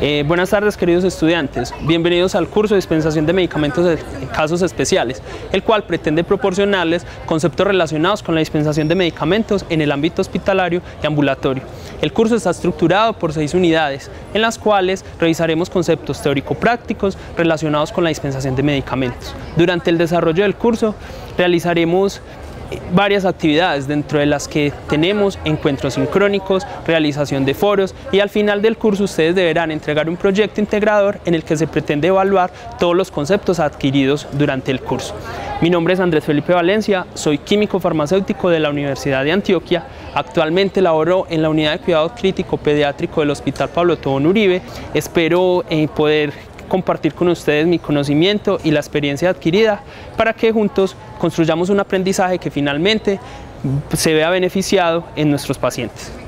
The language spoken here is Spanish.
Eh, buenas tardes queridos estudiantes, bienvenidos al curso de dispensación de medicamentos en casos especiales, el cual pretende proporcionarles conceptos relacionados con la dispensación de medicamentos en el ámbito hospitalario y ambulatorio. El curso está estructurado por seis unidades, en las cuales revisaremos conceptos teórico-prácticos relacionados con la dispensación de medicamentos. Durante el desarrollo del curso realizaremos varias actividades dentro de las que tenemos encuentros sincrónicos, realización de foros y al final del curso ustedes deberán entregar un proyecto integrador en el que se pretende evaluar todos los conceptos adquiridos durante el curso. Mi nombre es Andrés Felipe Valencia, soy químico farmacéutico de la Universidad de Antioquia, actualmente laboro en la unidad de cuidado crítico pediátrico del Hospital Pablo Tobón Uribe, espero eh, poder compartir con ustedes mi conocimiento y la experiencia adquirida para que juntos construyamos un aprendizaje que finalmente se vea beneficiado en nuestros pacientes.